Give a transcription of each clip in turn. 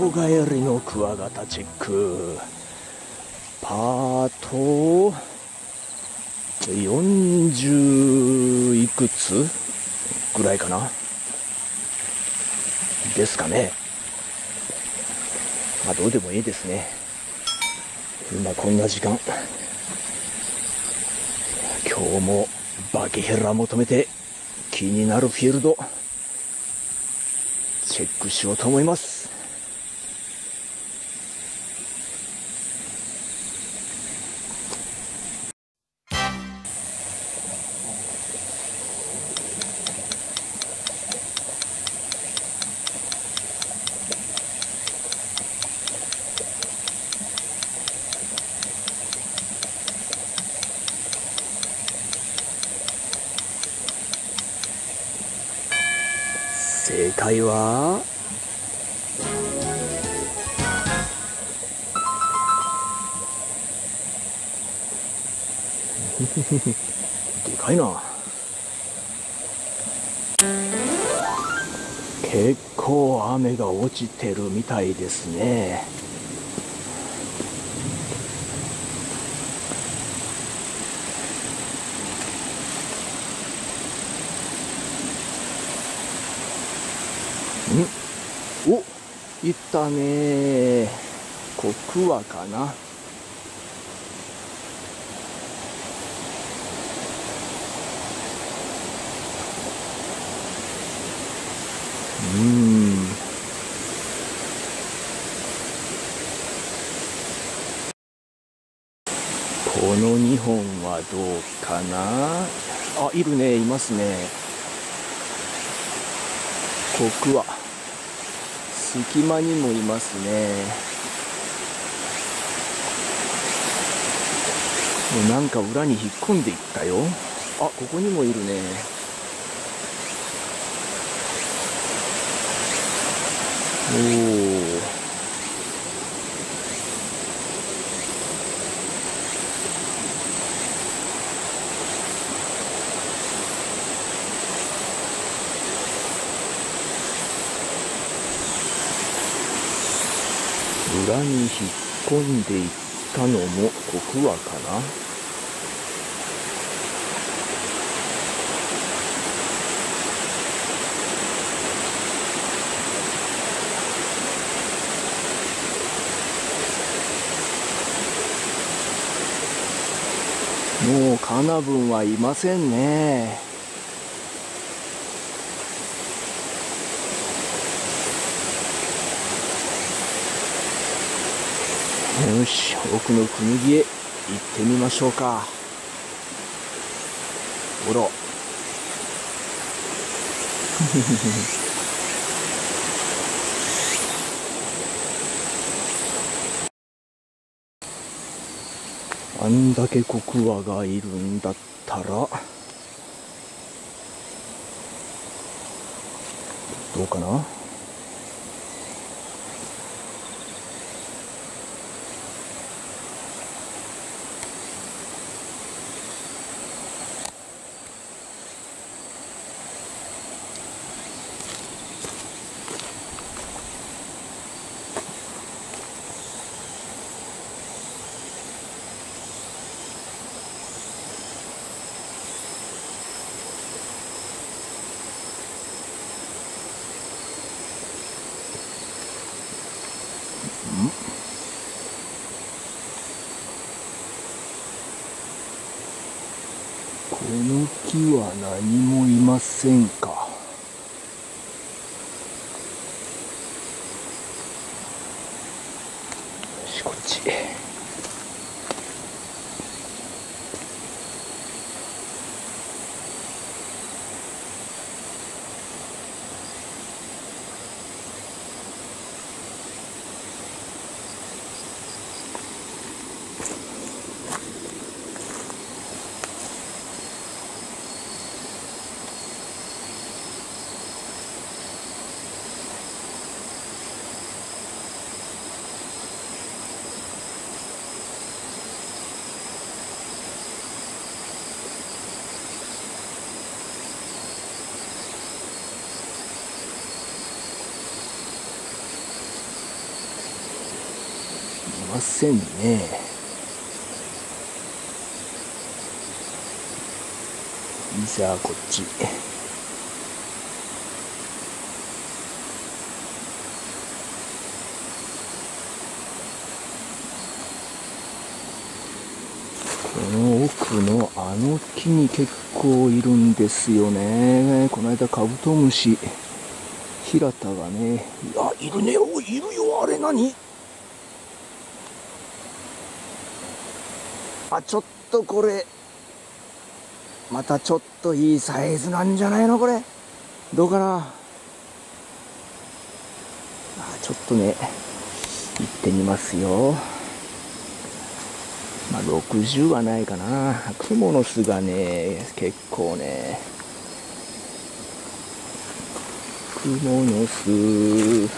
外帰りのクワガタチック。パート40いくつぐらいかな？ですかね。まあどうでもいいですね。今こんな時間。今日もバケヘラ求めて気になるフィールドチェックしようと思います。正解はでかいな。結構雨が落ちてるみたいですねんおいったね。コクワかな。うん。この2本はどうかな。あいるね。いますね。コクワ。隙間にもいますね。もうなんか裏に引っ込んでいったよ。あここにもいるね。おお裏に引っ込んでいったのもコクワかな。もうカナブンはいませんね。よし奥の国木へ行ってみましょうか。ほら あんだけコクワがいるんだったらどうかな？この木は何もいませんか？ませんね。じゃあこっち。この奥のあの木に結構いるんですよね。この間カブトムシ。平田がね。あいるね。おいるよ。あれ何？あちょっとこれまたちょっといいサイズなんじゃないのこれ？どうかな？あちょっとね行ってみますよ。まあ60はないかな。クモの巣がね結構ねクモの巣。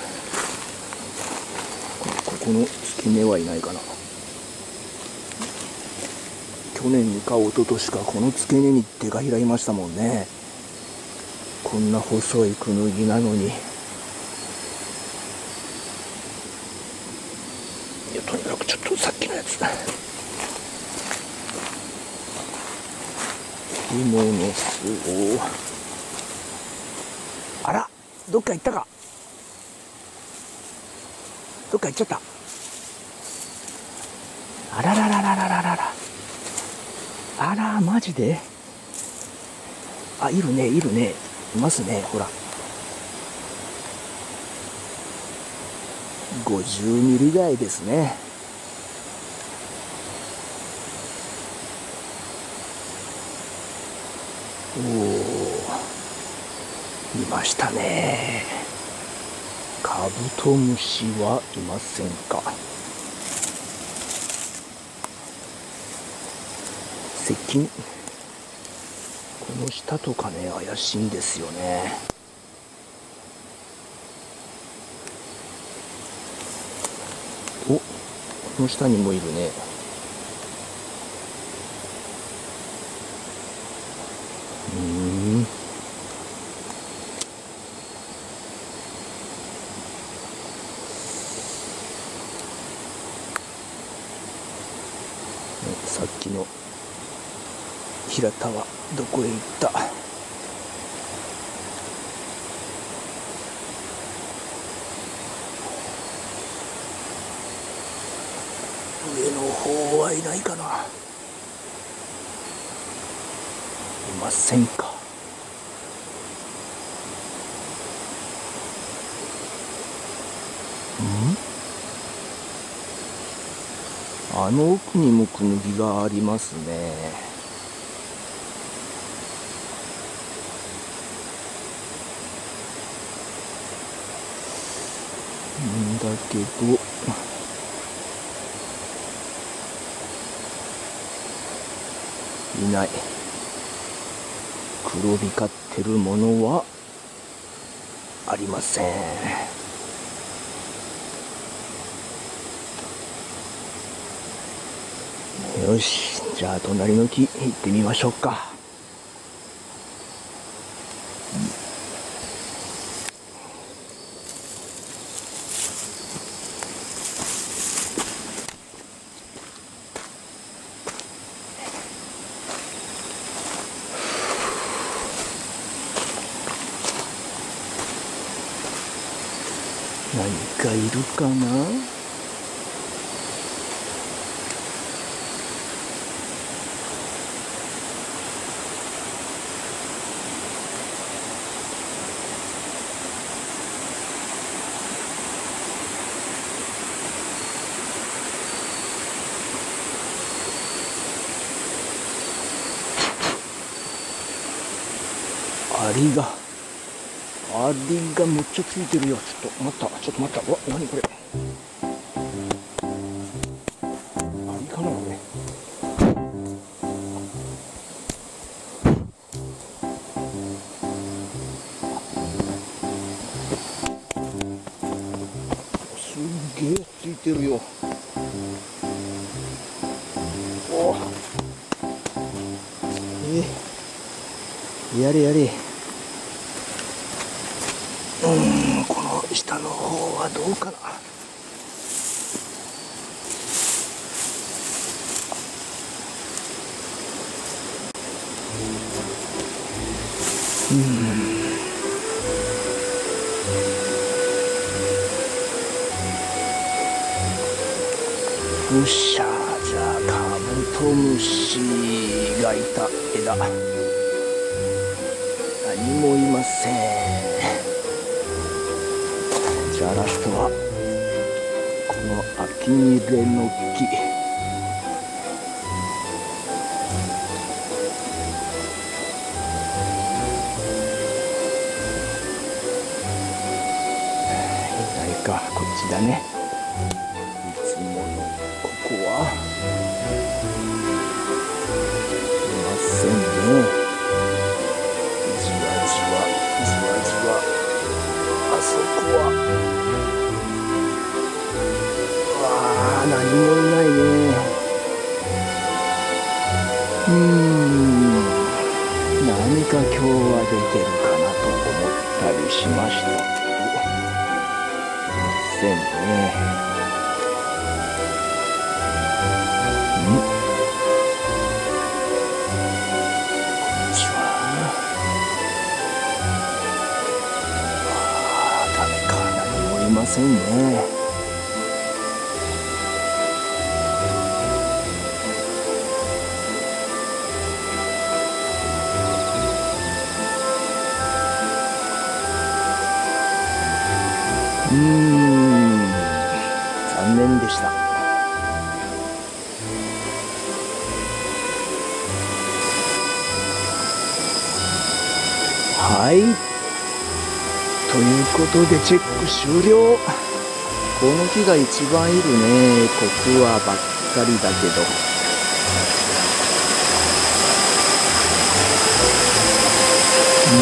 ここの付け根はいないかな。去年か一昨年かこの付け根に手が開いましたもんね。こんな細いクヌギなのに。いやとにかくちょっとさっきのやつ。芋の巣を。あらどっか行ったか。どっか行っちゃった。あらららら。あらマジで？あいるねいるね。いますねほら。50ミリ台ですね。おおいましたね。カブトムシはいませんか？接近？この下とかね怪しいんですよね。おこの下にもいるね。うん。さっきの平田はどこへ行った？上の方はいないかな。いませんか？あの奥にもクヌギがありますねんだけど。いない。黒光ってるものはありません。よしじゃあ隣の木行ってみましょうか何かいるかな？アリがアリがめっちゃついてるよちょっと待ったちょっと待った。うわ何これ。アリかな。これすっげえついてるよ。お。え。ー、やれやれ。うかな。うん。しゃ。じゃあカブトムシがいた。枝。何もいません。じゃあラストはこの秋入れの木。かこっちだね。せんね。うん。残念でした。はい。ということでチェック終了。この木が一番いるね。コクワばっかりだけど。うん。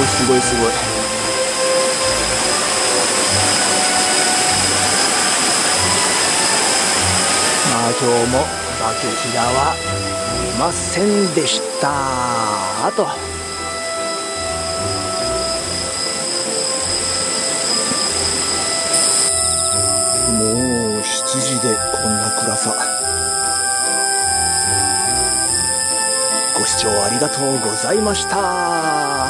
おすごいすごい。まあ今日もバケヒラはいませんでした。と。もう7時でこんな暗さ。ご視聴ありがとうございました。